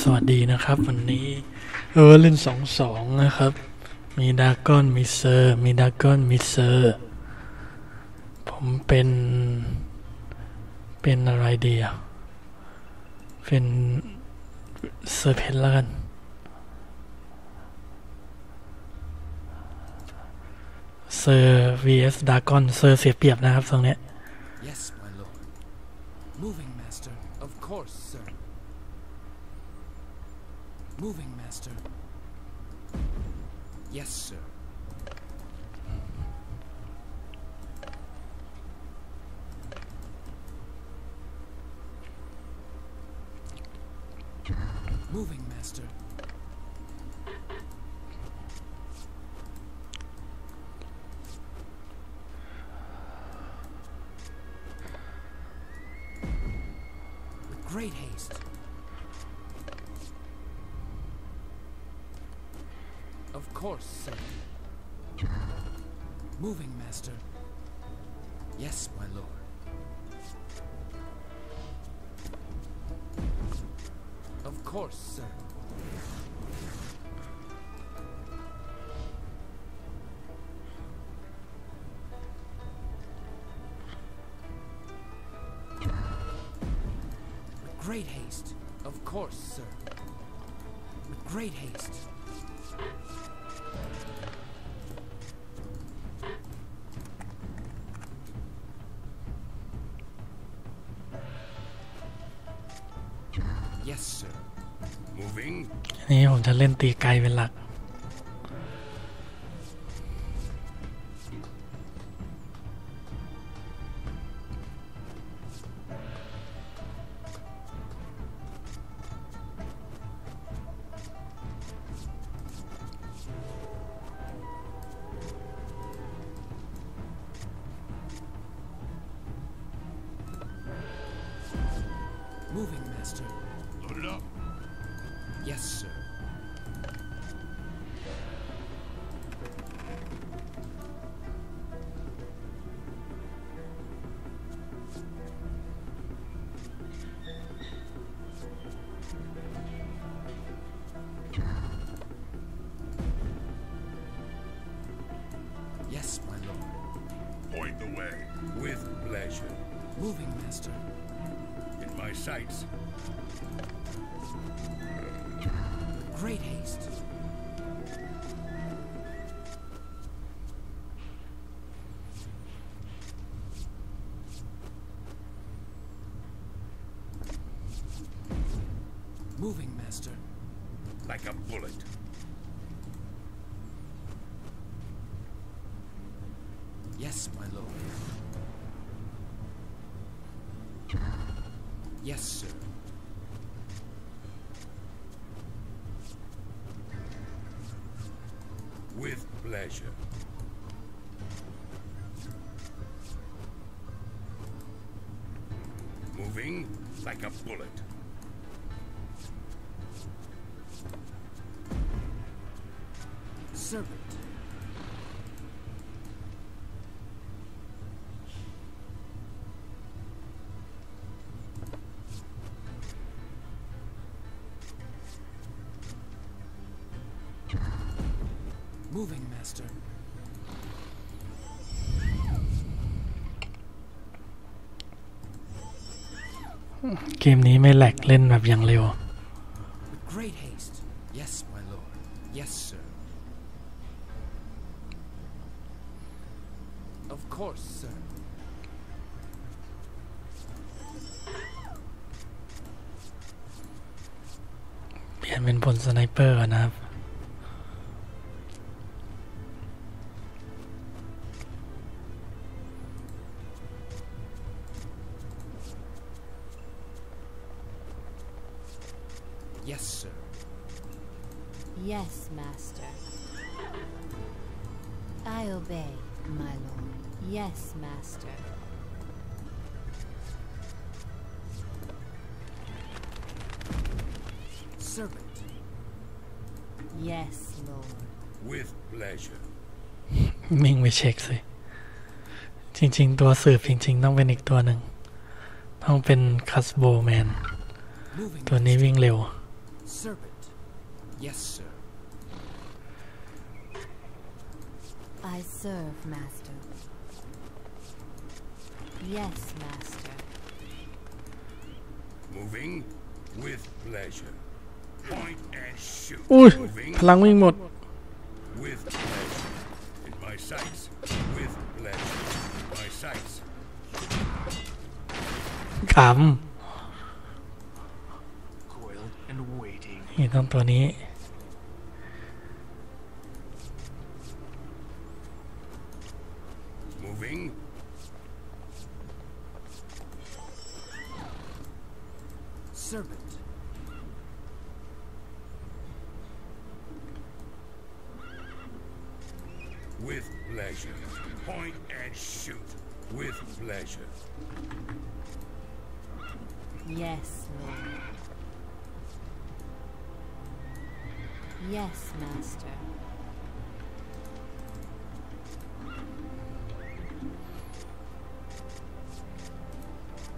สวัสดีนะครับ วันนี้เออเล่นสองสองนะครับ มี Dragon มีเซอร์มี Dragon มีเซอร์ผมเป็น เป็นอะไรดีอะเป็น Serpent แล้วกัน เซอร์ vs ดากอนเซอร์เสียเปรียบนะครับตรงเนี้ย Yes, my lord. Moving, Moving, master. Yes, sir. Moving, master. With great haste. Course, sir. Moving, master. Yes, my lord. Of course, sir. With great haste. Of course, sir. With great haste. นี้ผมจะเล่นตีไกลเป็นหลัก With pleasure. Moving like a bullet. Servant. เกมนี้ไม่แหลกเล่นแบบอย่างเร็ว Servant. Yes, lord. With pleasure. มิ่งไปเช็คสิ จริง ๆ ตัวสืบจริง ๆ ต้องเป็นอีกตัวหนึ่ง ต้องเป็นคัสโบแมน Moving. ตัวนี้วิ่งเร็ว master. Servant. Yes, sir. I serve, Master. Yes, Master. Moving with pleasure. อุ้ย พลังวิ่งหมด ขำนี่ต้องตัวนี้ Servant. With pleasure. Point and shoot. With pleasure. Yes, Lord. Yes, Master.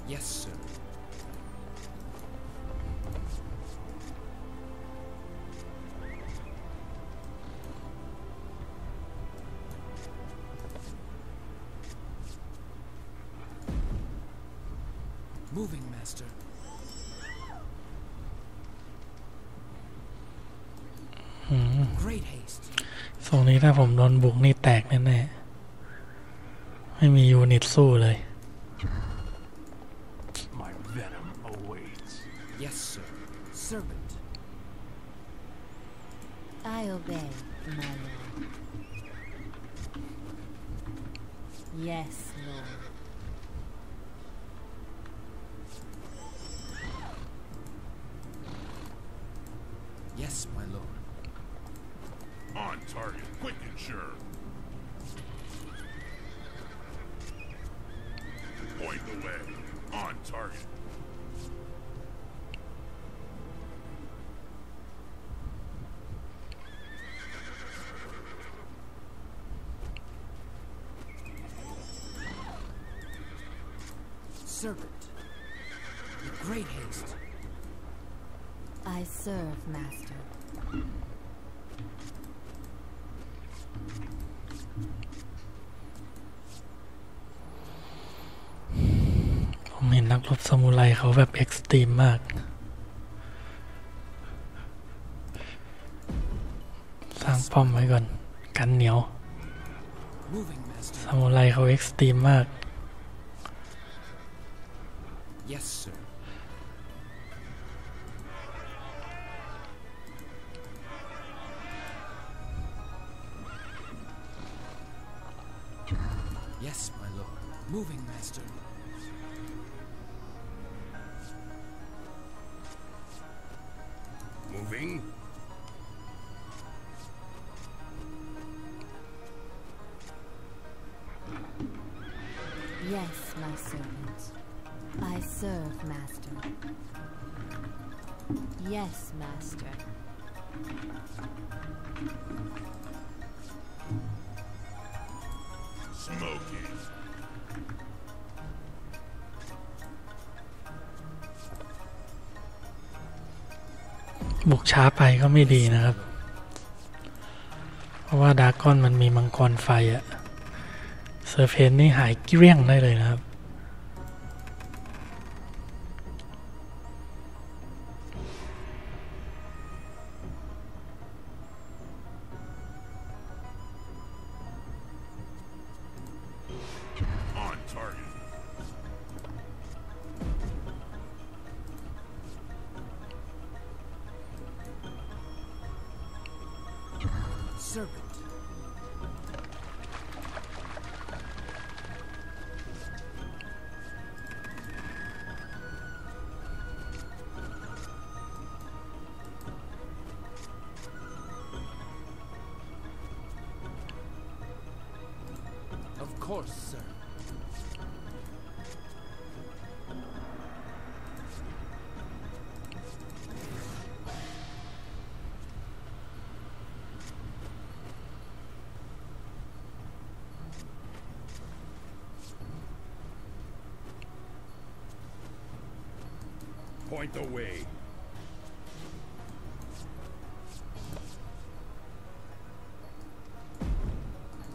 Yes, sir. ถ้าผมโดนบุกนี่แตกแน่ๆ ไม่มียูนิตสู้เลย My venom awaits. Yes, sir. Servant. I obey, my lord. Yes, Lord. Yes, my lord. On target. Sure. Point the way. On target. ามูไรเขาแบบเอ็กซ์ตรีมมาก สร้างป้อมไว้ก่อน กันเหนียว Moving, master. ซามูไรเขาเอ็กซ์ตรีมมาก Moving. Yes, my servant. I serve, Master. Yes, Master. Smoking. บุกช้าไปก็ไม่ดีนะครับ เพราะว่าดราก้อนมันมีมังกรไฟอะเซอร์เพนนี่หายเกลี้ยงได้เลยนะครับ point the way.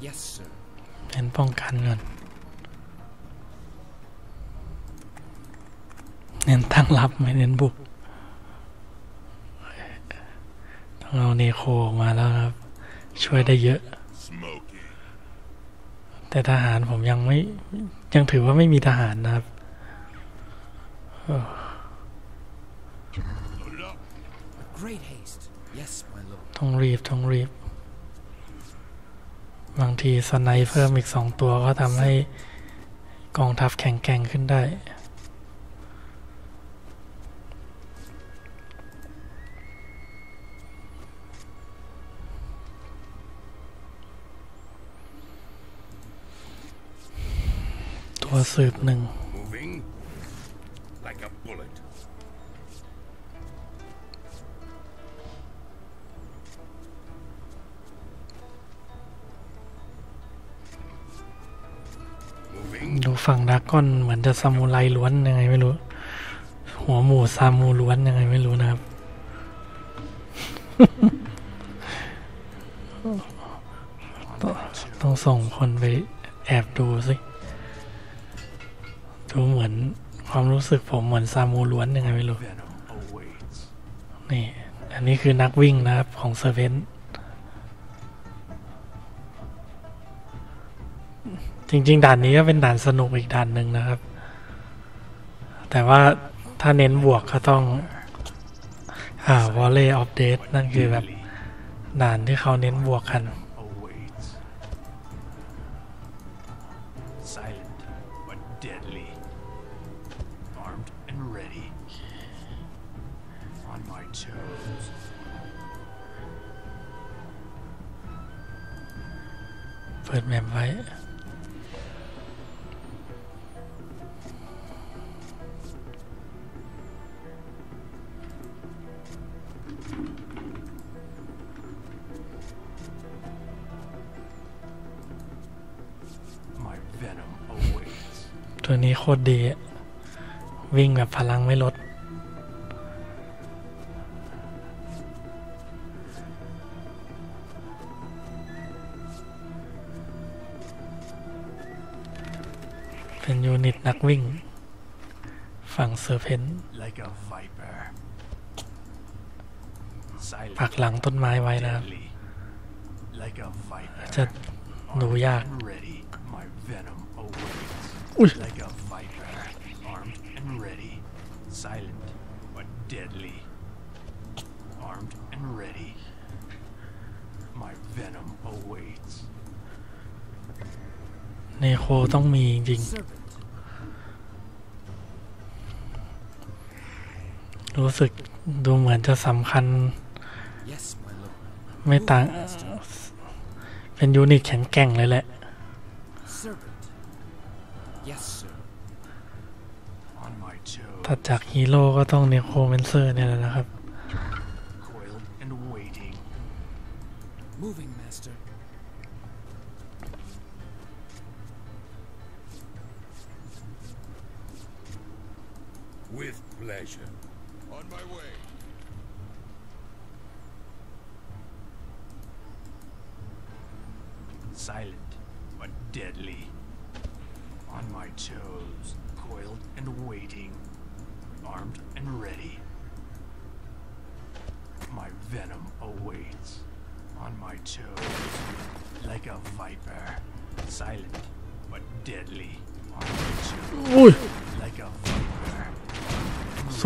Yes, sir. แผนป้องกันก่อนเน้นตั้งรับไม่เน้นบุกต้องเอาเนโคออกมาแล้วครับ ช่วยได้เยอะ แต่ทหารผมยังไม่ ยังถือว่าไม่มีทหารนะครับ ต้องรีบต้องรีบ บางทีสไนเพิ่มอีกสองตัวก็ทำให้กองทัพแข็งแกร่งขึ้นได้ ตัวสืบหนึ่ง ฝั่งดราก้อนเหมือนจะซามูไรล้วนยังไงไม่รู้ หัวหมูซามูล้วนยังไงไม่รู้นะครับต้องต้องส่งคนไปแอบดูสิดูเหมือนความรู้สึกผมเหมือนซามูล้วนยังไงไม่รู้ นี่ อันนี้คือนักวิ่งนะครับของเซเว่น จริง ๆ ด่านนี้ก็เป็นด่านสนุกอีกด่านหนึ่งนะครับ แต่ว่าถ้าเน้นบวกก็ต้องอ่าวอลเล่ออฟเดตนั่นคือแบบด่านที่เขาเน้นบวกกัน เป็นยูนิตนักวิ่ง ฝั่งเซอร์เพน Like a viper. Silent ปักหลังต้นไม้ไว้นะครับ deadly. Like a viper. จะดูยาก and ready. My venom awaits. Ui. Like a viper, armed and ready. Silent but deadly. Armed and ready. My venom awaits. เนโคต้องมีจริง Servant. ๆ รู้สึกดูเหมือนจะสำคัญ Yes, my lord. ไม่ต่าง เป็น unit แข็งแกร่งเลยแหละ Servant. Yes, sir. On my toes. ถัดจากฮีโร่ก็ต้อง Necromancer์เนี่ยแหละนะครับ Coiled and waiting. Moving,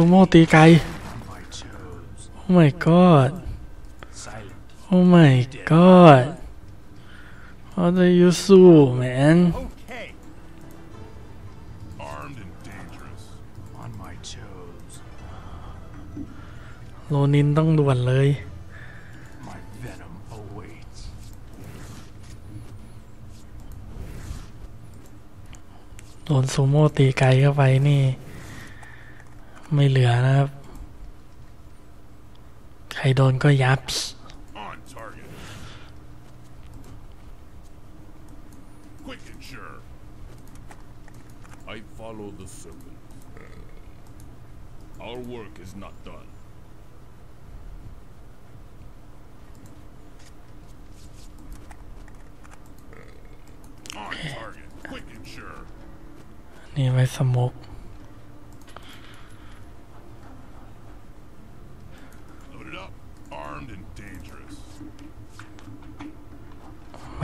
ซูโม่ตีไกล โอ้ my god โอ้ my god how do you so man โลนินต้องด่วนเลยโดนซูโม่ตีไกลเข้าไปนี่ ไม่เหลือนะครับ ใครโดนก็ยับนี่ไว้สมุก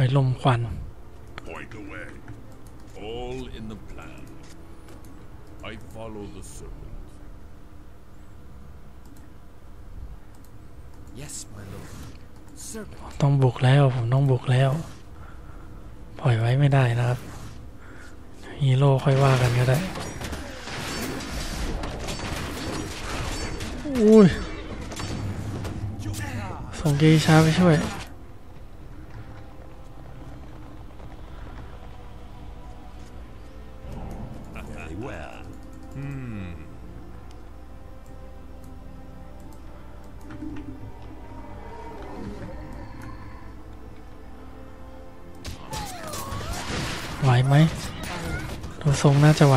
ไว้ลมควัน Point the way. All in the plan. I follow the serpent. Yes, my lord. Serpent. ต้องบุกแล้ว ผมต้องบุกแล้ว ปล่อยไว้ไม่ได้นะครับ ฮีโร่ค่อยว่ากันก็ได้อุ้ยส่งเกอิชาไปช่วย น่าจะไหว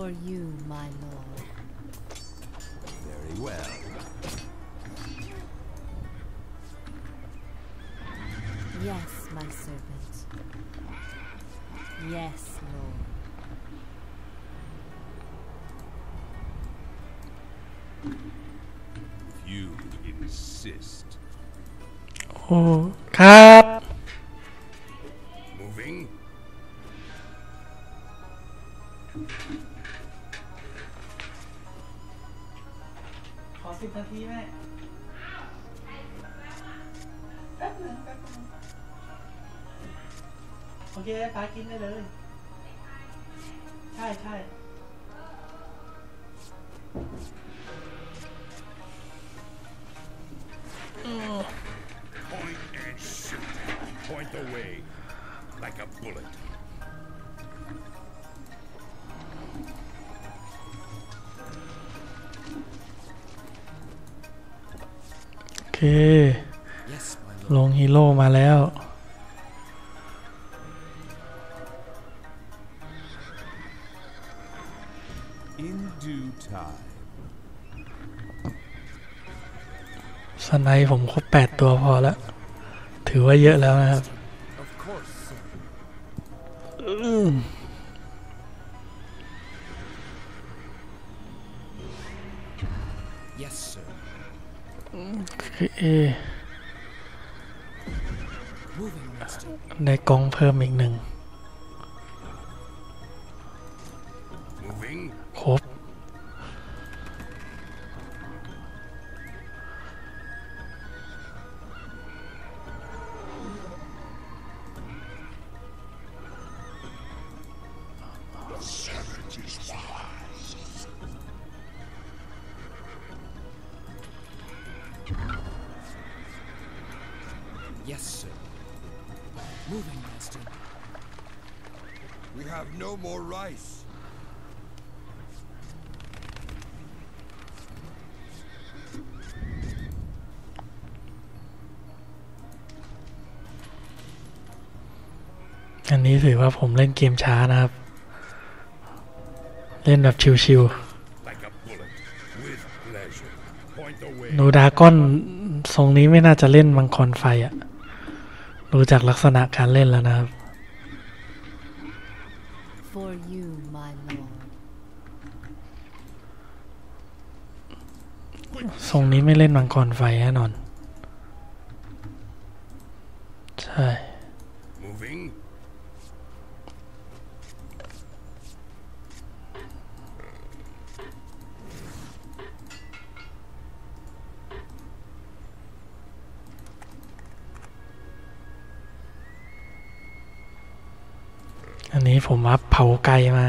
For you, my lord. Very well. Yes, my servant. Yes, Lord. You insist. Oh, โอ้ a bullet. โอเค Yes, my ล lord. งฮีโร่มาแล้ว ครบแปดตัวพอแล้วถือว่าเยอะแล้วนะครับได้กองเพิ่มอีกหนึ่ง อันนี้ถือว่าผมเล่นเกมช้านะครับ เล่นแบบชิว Like a bullet. With pleasure. Point the ๆ way. ดูดราก้อนทรงนี้ไม่น่าจะเล่นมังกรไฟอะดูจากลักษณะการเล่นแล้วนะครับ For you, my lord. ทรงนี้ไม่เล่นมังกรไฟแน่นอน ผมอัพเผาไก่มา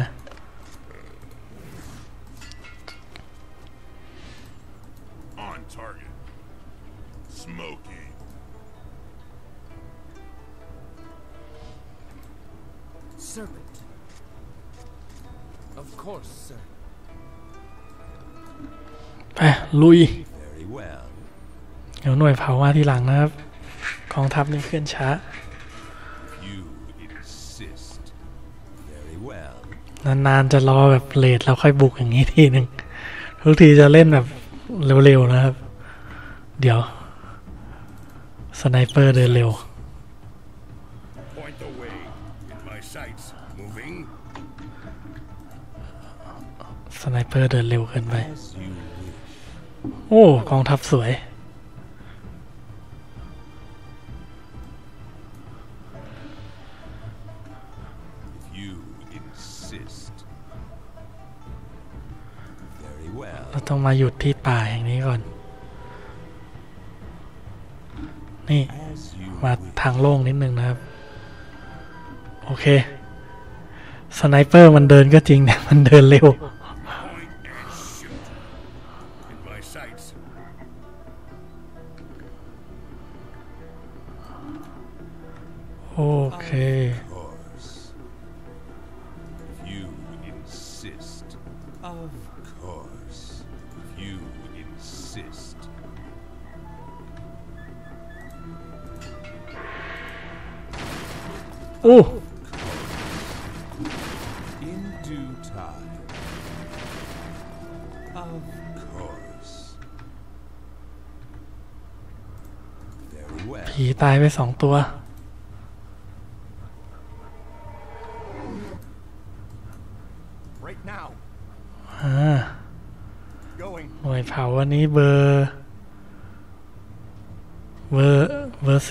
On target. Smoky. Serpent. Of course, sir. ไปลุย Very well. เดี๋ยวหน่วยเผามาทีหลังนะครับกองทัพนี่เคลื่อนช้า นานๆจะรอแบบ late แล้วค่อยบุกอย่างนี้ทีหนึ่งทุกทีจะเล่นแบบเร็วๆนะครับ เดี๋ยว sniper เดินเร็ว sniper เดินเร็วเกินไป โอ้ กองทัพสวย ต้องมาหยุดที่ป่าแห่งนี้ก่อน นี่มาทางโล่งนิดนึงนะครับ โอเค สไนเปอร์มันเดินก็จริงแต่มันเดินเร็ว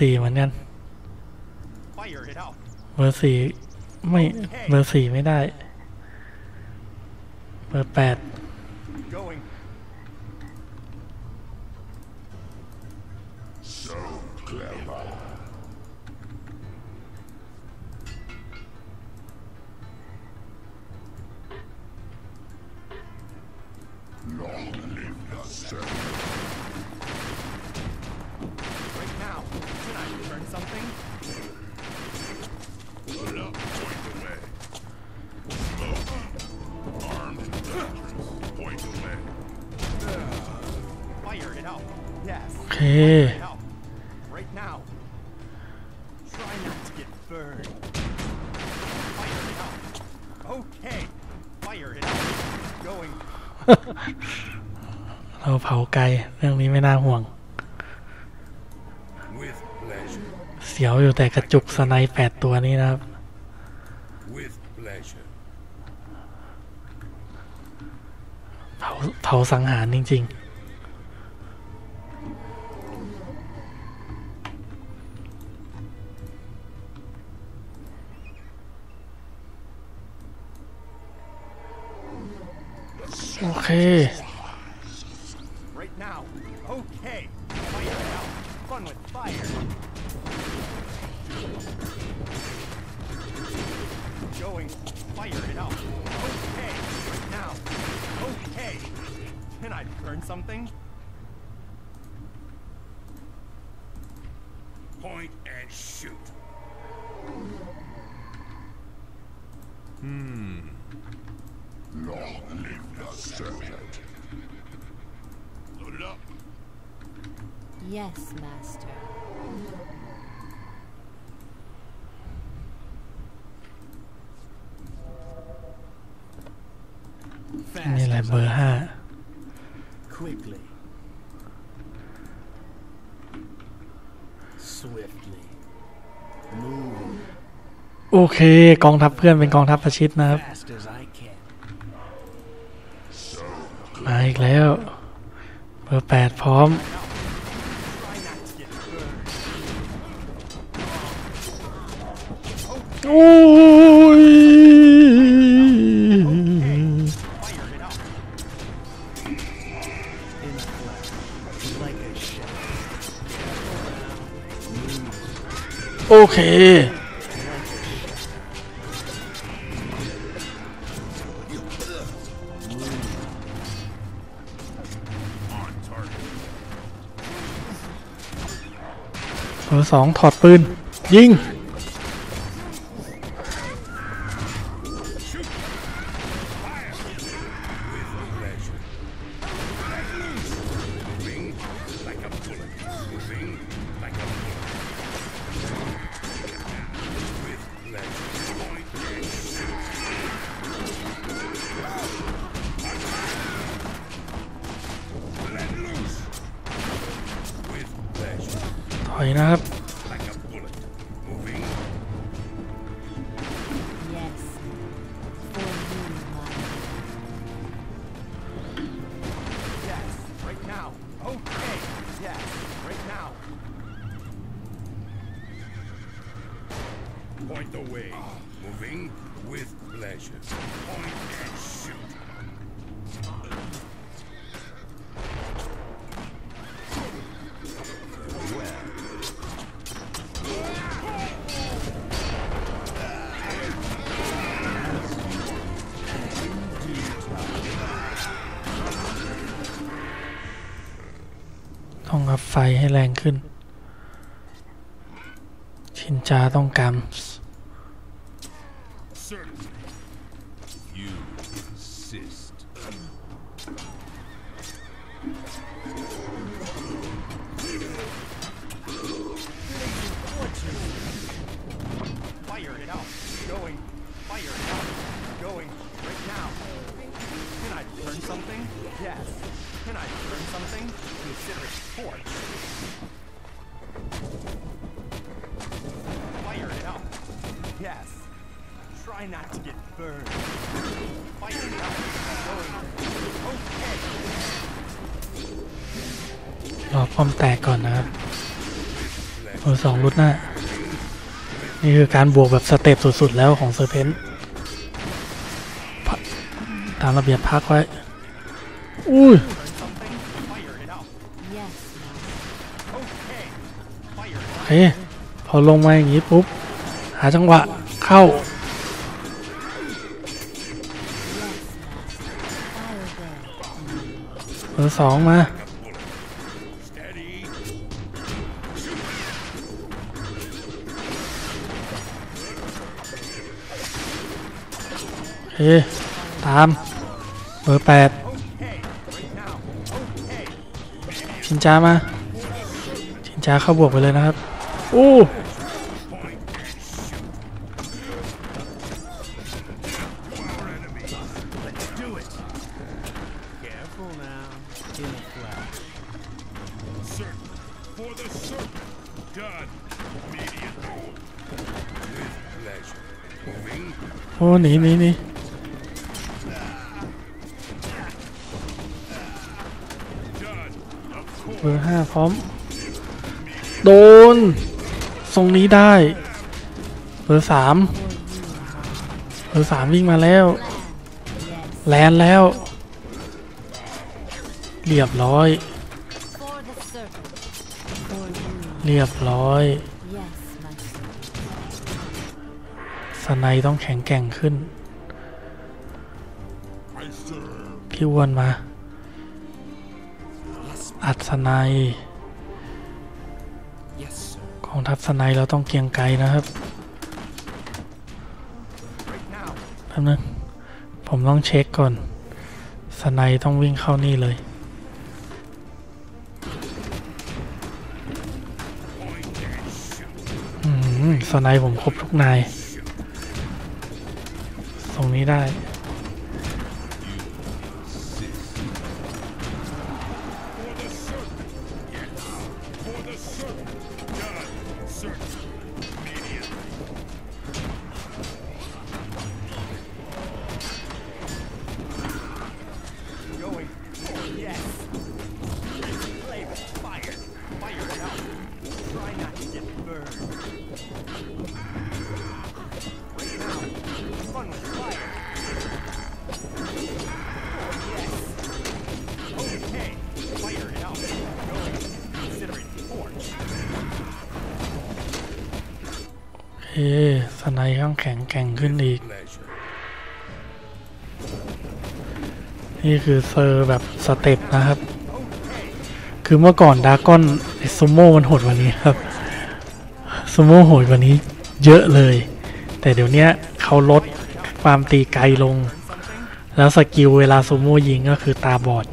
สี่เหมือนกันเบอร์สี่ไม่เบอร์สี่ไม่ได้ เบอร์แปด เราเผาไกลเรื่องนี้ไม่น่าห่วง เสียวอยู่แต่กระจุกสไนแปดตัวนี้นะครับเผาเผาสังหารจริง ๆ Yes, master. นี่แหละเบอร์ห้า Quickly. Swiftly. Moving โอเค กองทัพเพื่อนเป็นกองทัพประชิดนะครับ fast as I can. มาอีกแล้ว เบเบอร์แปดพร้อม Try เค เบอร์สองถอดปืน ยิง ไฟให้แรงขึ้น ชินจาต้องกำ คือการบวกแบบสเต็ปสุด ๆ แล้วของเซอร์เพนต์ตามระเบียบพักไว้ อุ้ย Burn something? Fire it out. Yes, my Okay. Fire it โอ out. เคพอลงมาอย่างนี้ปุ๊บ หาจังหวะเข้า เบอร์สองมา เคตาม เบอร์แปด Okay. Right now. Okay. ชินจามา ชินจาเข้าบวกไปเลยนะครับ อู้ Point and shoot. Our enemies. Let's do it. Careful now. In the flesh. Certainly. For the serpent. Done. Immediately. With pleasure. Moving. โอ้หนีหนีหนี พร้อม โดน ทรงนี้ได้ เบอร์สามเบอร์สามวิ่งมาแล้ว แลนแล้ว เรียบร้อย เรียบร้อย สไนด์ต้องแข็งแกร่งขึ้น พี่วนมา สไนด์ yes, sir. กองทัพสไนด์เราต้องเกรียงไกรนะครับ Right now. แป๊บนึงผมต้องเช็คก่อนสไนด์ต้องวิ่งเข้านี่เลย Point and shoot. อืมสไนด์ผมครบทุกนาย ตรงนี้ได้ คือเซอร์แบบ step นะครับ คือเมื่อก่อน Dragon ซูโม่มันโหดกว่านี้ครับซูโม่โหดกว่านี้เยอะเลย แต่เดี๋ยวนี้เขาลดความตีไกลลง แล้ว skill เวลาซูโม่ยิงก็คือตาบอด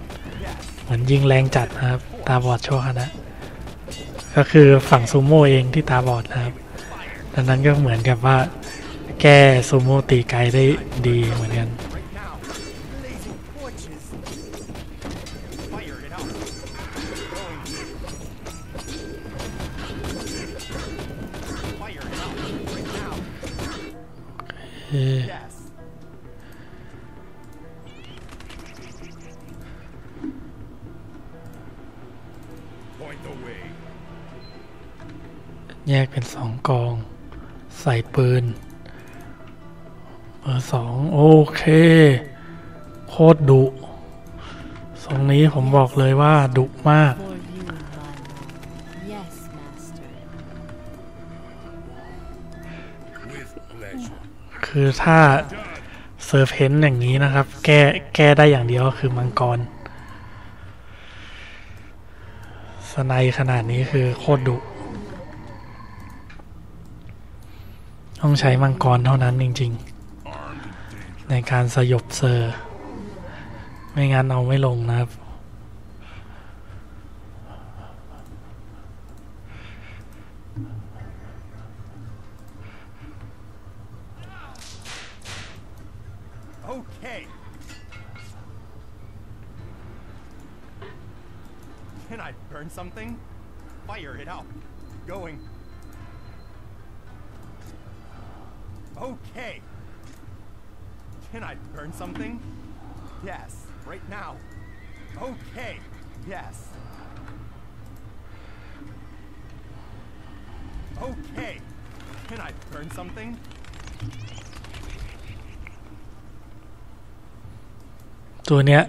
เหมือนยิงแรงจัดนะครับ ตาบอดโชว์นะก็คือฝั่งซูโม่เองที่ตาบอดนะครับดังนั้นก็เหมือนกับว่าแก้ซูโม่ตีไกลได้ดีเหมือนกัน แยกเป็นสองกอง ใส่ปืน เบอร์สองโอเค โคตรดุทรงนี้ผมบอกเลยว่าดุมาก คือถ้าเซอร์ฟเพนต์อย่างนี้นะครับ แก้แก้ได้อย่างเดียวก็คือมังกร สไนขนาดนี้คือโคตรดุ ต้องใช้มังกรเท่านั้นจริง ๆ ในการสยบเซอร์ ไม่งั้นเอาไม่ลงนะครับ ตัวเนี้ย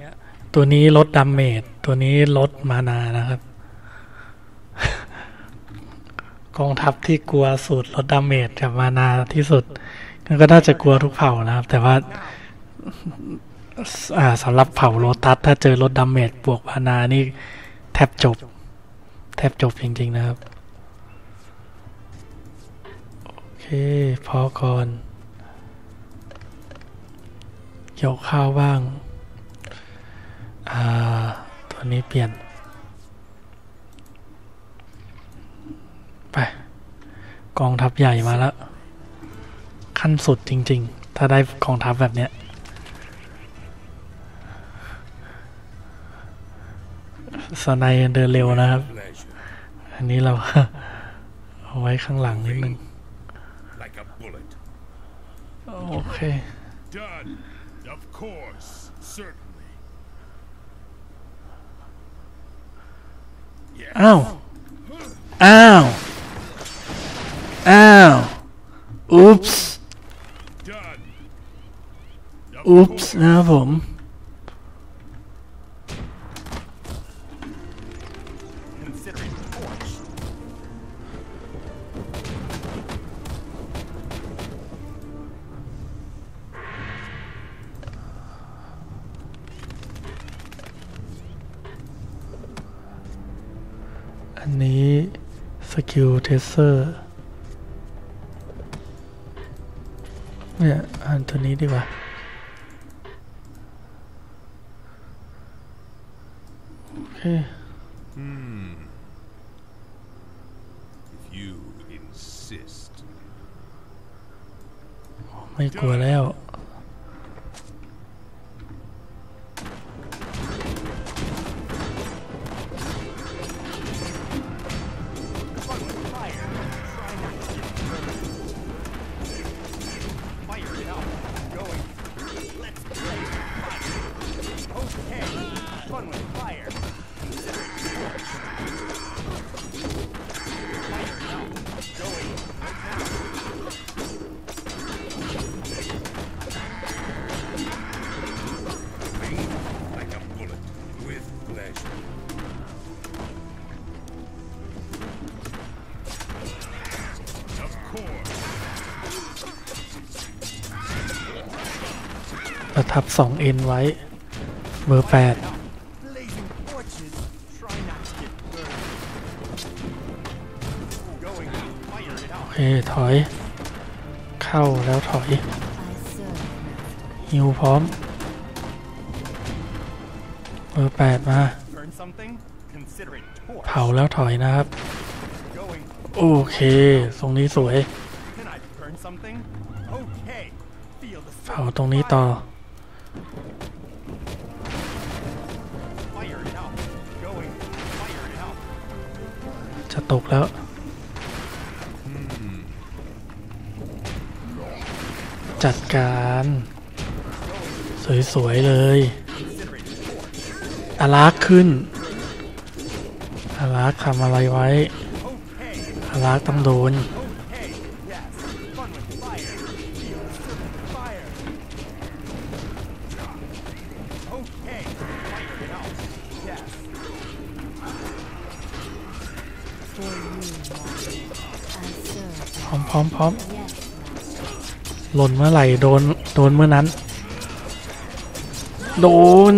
ตัวนี้ลด damage ตัวนี้ลด mana นะครับ กองทัพที่กลัวสูตรลด damage กับ mana ที่สุดก็น่าจะกลัวทุกเผ่านะครับ แต่ว่าอาสำหรับเผ่าโลตัสถ้าเจอลด damage บวก mana นี่แทบจบ แทบจบจริง ๆ นะครับ โอเค พอก่อนเกี่ยวข้าวบ้าง อ่า ตัวนี้เปลี่ยน ไป กองทัพใหญ่มาแล้ว ขั้นสุดจริง ๆ ถ้าได้กองทัพแบบเนี้ยสไนด์เดินเร็วนะครับ Pleasure. อันนี้เรา เอาไว้ข้างหลังนิดนึง Like a bullet. โอเค Done. Of course. Yes. อ้าวอ้าว อันนี้ skill เทเซอร์เนี่ยอันตัวนี้ดีกว่าโอเค If you insist. ไม่กลัวแล้ว ขับ 2N ไว้ เบอร์ 8เอถอย เข้าแล้วถอยฮิวพร้อมเบอร์แปดมา เผาแล้วถอยนะครับ โอเคตรงนี้สวย เผาตรงนี้ต่อ จะตกแล้ว จัดการ สวย ๆ เลยอารักขึ้นอารักทำอะไรไว้อารักต้องโดน หล่นเมื่อไหร่โดน โดนเมื่อนั้น โดน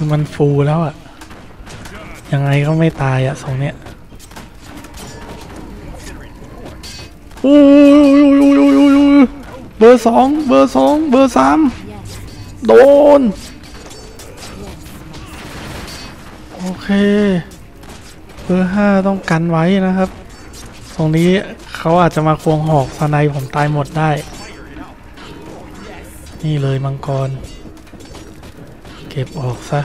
คือมันฟูแล้วอะยังไงก็ไม่ตายอะทรงเนี้ยโอ้ยเบอร์สองเบอร์สองเบอร์สามโดน โอเคเบอร์ห้าต้องกันไว้นะครับ ตรงนี้เขาอาจจะมาควงหอกสไนผมตายหมดได้ นี่เลยมังกร็บออกซะ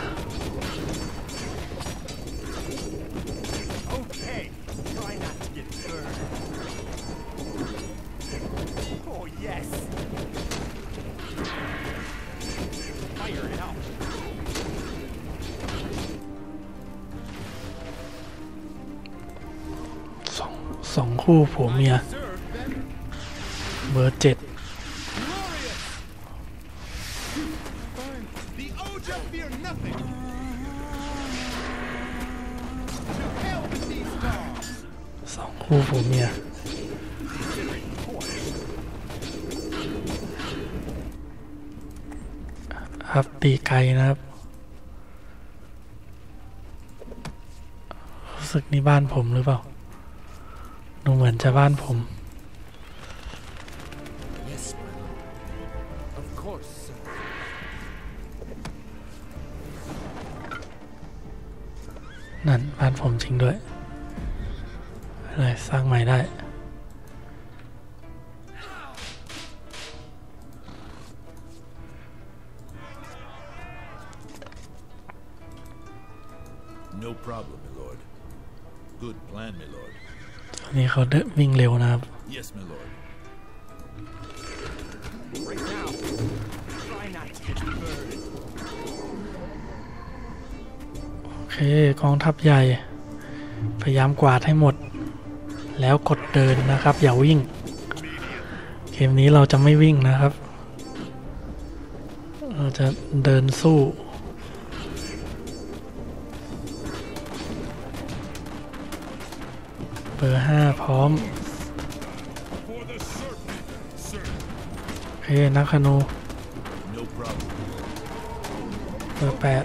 สองคู่ผัวเมีย เบอร์เจ็ด บ้านผมหรือเปล่า ดูเหมือนจะบ้านผม Yes, my lord. Of course, sir. นั่นบ้านผมจริงด้วยอะไรสร้างใหม่ได้ Good plan, my lord. ตอนนี้เขาเดินวิ่งเร็วนะครับ Yes, my lord. Right now. Try not to get burned. โอเคกองทัพใหญ่ พยายามกวาดให้หมด แล้วกดเดินนะครับ อย่าวิ่ง เกมนี้เราจะไม่วิ่งนะครับ เราจะเดินสู้ เบอร์ห้าพร้อมเฮ้นักคนูเบอร์แปด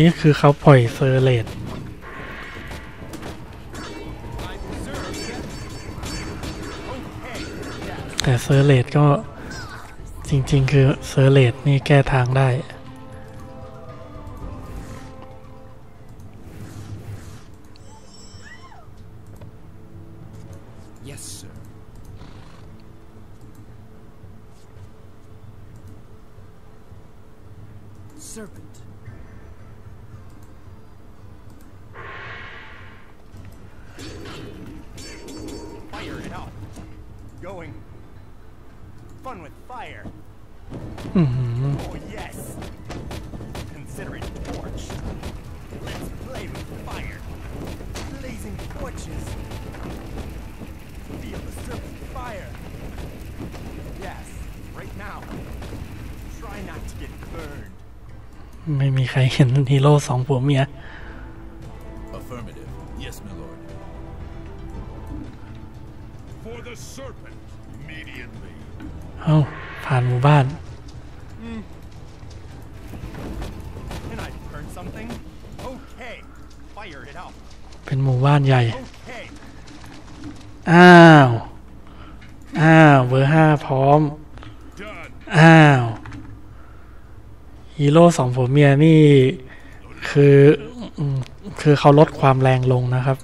นี้คือเขาปล่อยเซอร์เลตแต่เซอร์เลตก็จริงๆ คือเซอร์เลตนี่แก้ทางได้ ฮีโร่สองผัวเมีย Affirmative. Yes, my lord. For the serpent, immediately. เอ้าผ่านหมู่บ้าน Can I burn something? Okay. Fire it up. เป็นหมู่บ้านใหญ่ Okay. อ้าว อ้าว เบอร์ห้าพร้อม Done. อ้าว ฮีโร่สองผัวเมียนี่ คือคือเขาลดความแรงลงนะครับ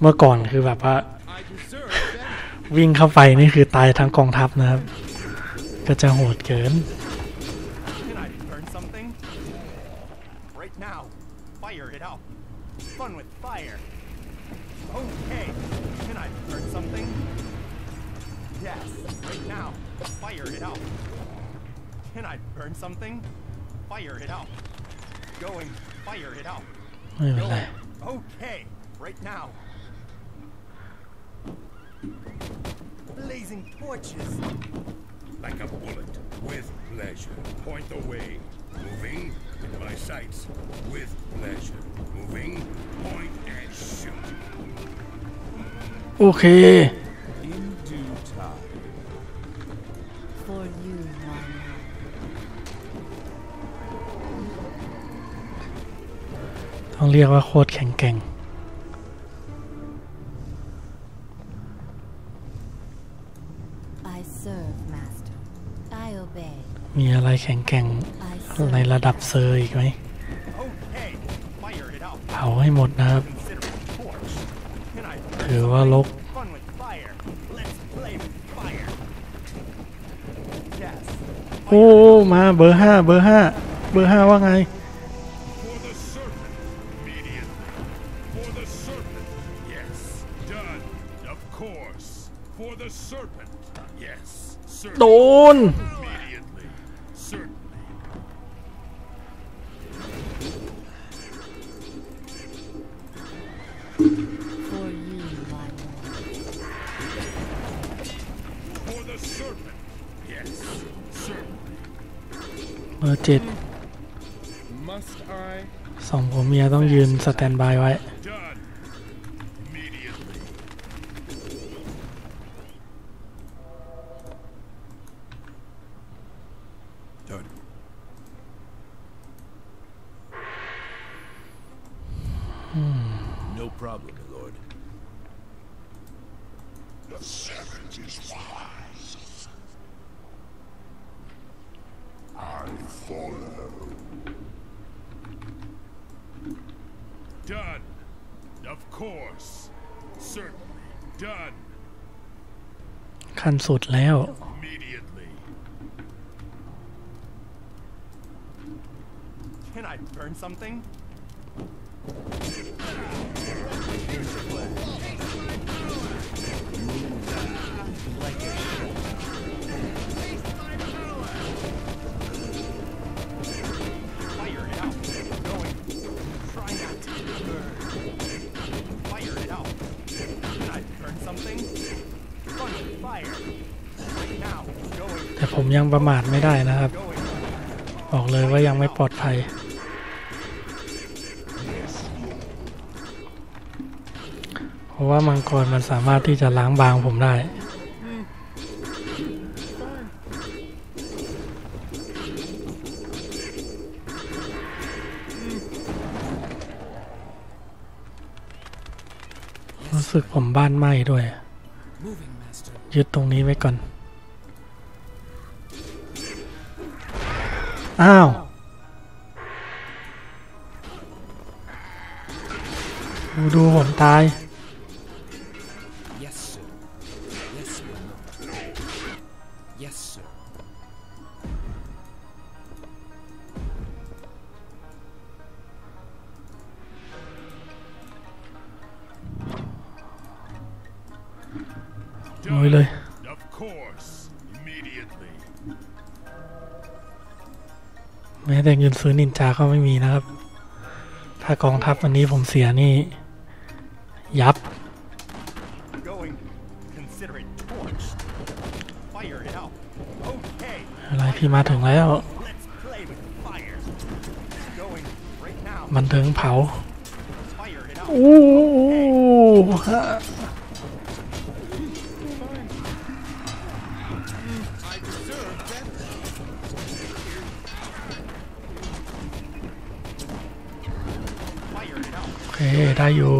เมื่อก่อนคือแบบว่า วิ่งเข้าไปนี่คือตายทั้งกองทัพนะครับ ก็จะโหดเกิน fire it up. Okay, right now. Blazing torches. Like a bullet, with pleasure. Point the way. Moving, in my sights, with pleasure. Moving, point and shoot. Okay. เรียกว่าโคตรแข็งแกร่ง I serve, master. I obey. มีอะไรแข็งแกร่ง I ใน serve. ระดับเซอร์อีกไหม Okay. Fire it up. เผาให้หมดนะครับ Consider it torch. Can I ถือว่าลบ Fun with fire. Let's play with fire. Yes. โอ้มาเบอร์ห้าเบอร์ห้าเบอร์ห้าว่าไง yes. Certainly. เบอร์เจ็ด Must I? สองผัวเมียต้องยืนสแตนบายไว้ Done. Immediately. Done. No problem, my lord. The serpent is wise. I follow. Done. Of course. Certainly. Done. ขั้น สุดแล้ว ประมาทไม่ได้นะครับ บอกเลยว่ายังไม่ปลอดภัย เพราะว่ามังกรมันสามารถที่จะล้างบางผมได้รู้สึกผมบ้านไหม้ด้วย ยึดตรงนี้ไว้ก่อน อ้าวดูดูผมตาย ซื้อนินจาก็ไม่มีนะครับ ถ้ากองทัพวันนี้ผมเสียนี่ ยับ อะไรพี่มาถึงแล้ว มันถึงเผา โอ้ ได้อยู่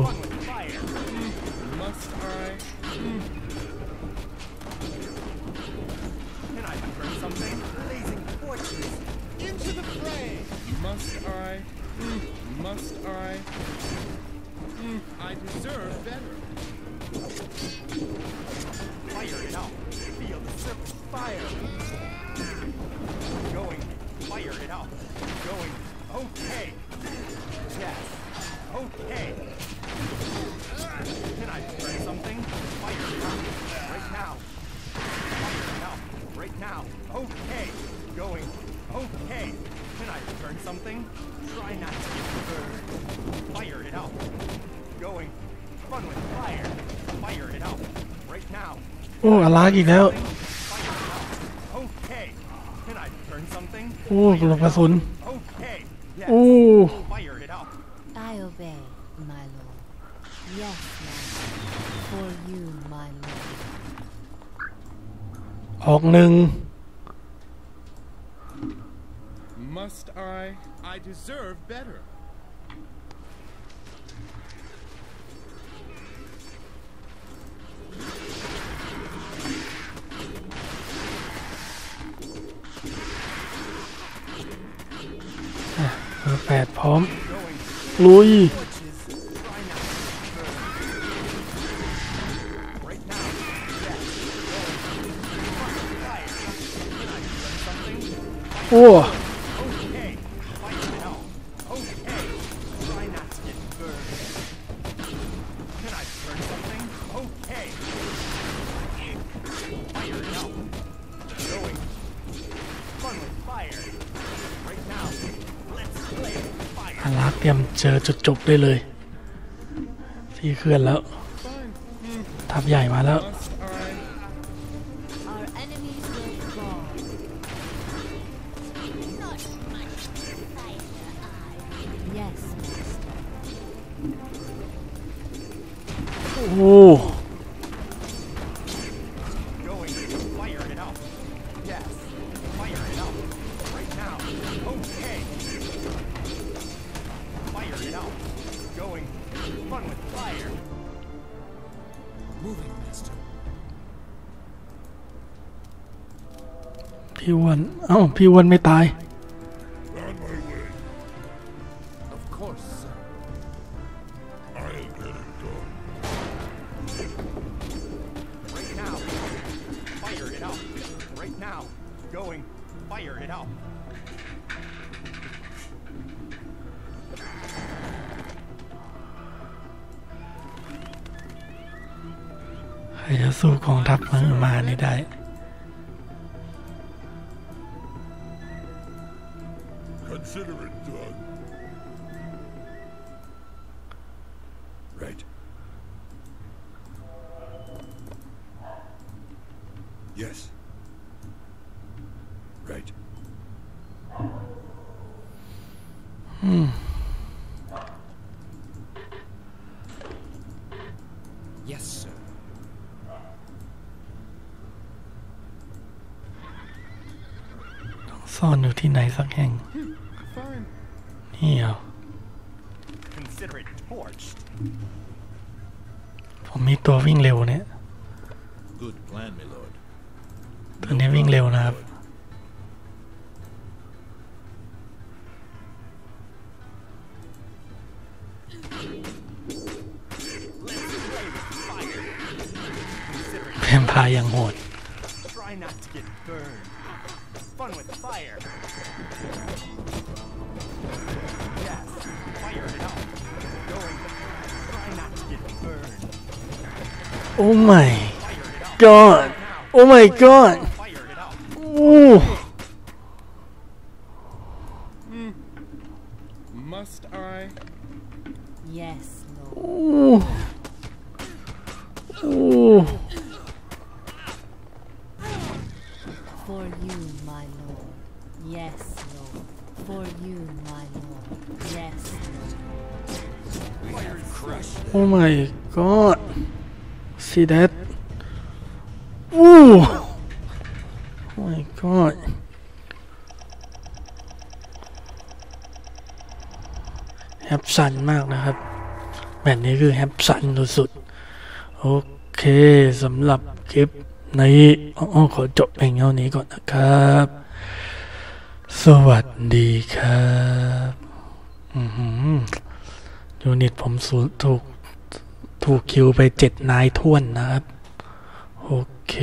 Okay. Can I burn something? Fire it out. Right now. Fire it out. Right now. Okay. Going. Okay. Can I burn something? Try not to get burned. Fire it out. Going. Fun with fire. Fire it out. Right now. โอ้อาลากอีกแล้ว Fire it out. Okay. Can I turn something? โอ้กระสุน หนึ่ง Must I? I deserve better. เบอร์แปดพร้อม ลุย จอจุดจบได้เลย ที่เคลื่อนแล้วทัพใหญ่มาแล้วโอ้ อ้าพี่อ้วนไม่ตาย ผผมมีตัววิ่งเร็วเนี่ย Good plan, my lord. ตัวนี้วิ่งเร็วนะครับแพมพายอย่างโหด โอ้ my Fire it out. god โอ้ my god Fire see that โอ้ oh my god แฮปสันมากนะครับแบบนี้คือแฮปสันสุดๆ โอเคสำหรับคลิปนี้อ๋อขอจบเพียงเท่านี้ก่อนนะครับ สวัสดีครับ อือหือยูนิตผมสูถูก ถูกคิวไปเจ็ดนายท่วนนะครับ โอเค